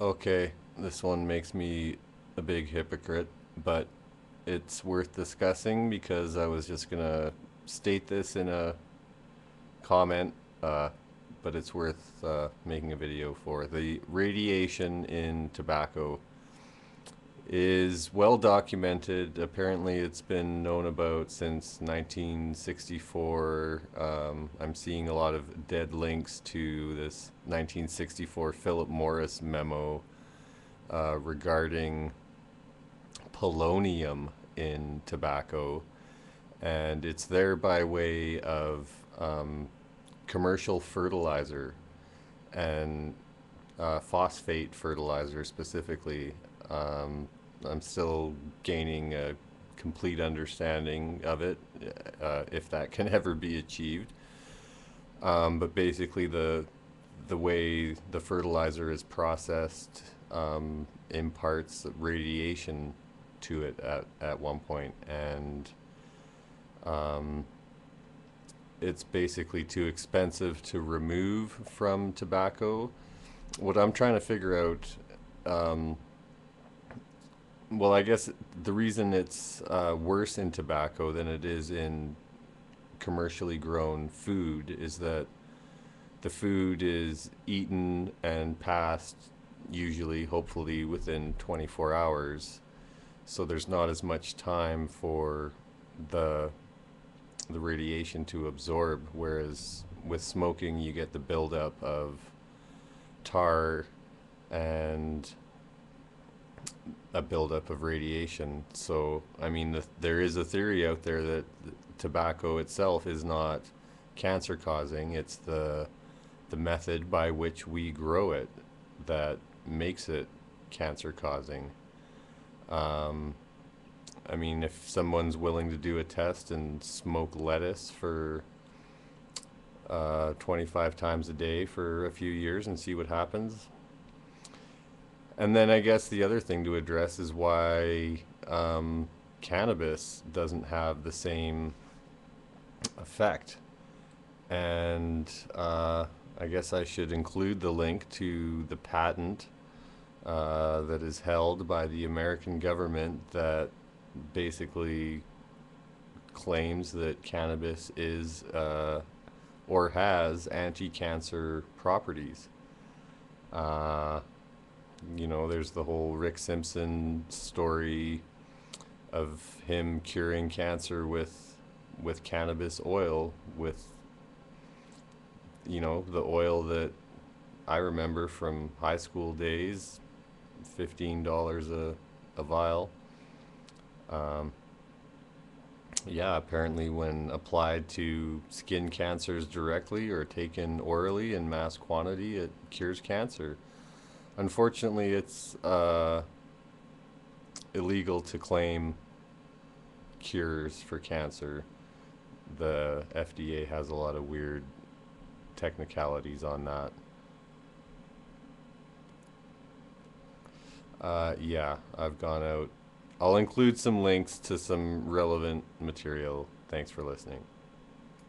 Okay, this one makes me a big hypocrite, but it's worth discussing because I was just gonna state this in a comment, uh, but it's worth uh, making a video for. The radiation in tobacco is well documented. Apparently, it's been known about since 1964. Um, I'm seeing a lot of dead links to this 1964 Philip Morris memo uh, regarding polonium in tobacco, and it's there by way of um, commercial fertilizer and uh, phosphate fertilizer specifically. Um, I'm still gaining a complete understanding of it, uh, if that can ever be achieved. Um, but basically, the the way the fertilizer is processed um, imparts radiation to it at, at one point, and um, it's basically too expensive to remove from tobacco. What I'm trying to figure out um, well, I guess the reason it's uh, worse in tobacco than it is in commercially grown food is that the food is eaten and passed usually, hopefully, within 24 hours. So there's not as much time for the the radiation to absorb. Whereas with smoking, you get the buildup of tar and a buildup of radiation. So, I mean, the, there is a theory out there that tobacco itself is not cancer causing. It's the the method by which we grow it that makes it cancer causing. Um, I mean, if someone's willing to do a test and smoke lettuce for uh, 25 times a day for a few years and see what happens, and then I guess the other thing to address is why um, cannabis doesn't have the same effect. And uh, I guess I should include the link to the patent uh, that is held by the American government that basically claims that cannabis is uh, or has anti cancer properties. You know, there's the whole Rick Simpson story of him curing cancer with with cannabis oil with you know, the oil that I remember from high school days, fifteen dollars a a vial. Um, yeah, apparently when applied to skin cancers directly or taken orally in mass quantity, it cures cancer. Unfortunately, it's uh, illegal to claim cures for cancer. The FDA has a lot of weird technicalities on that. Uh, yeah, I've gone out. I'll include some links to some relevant material. Thanks for listening.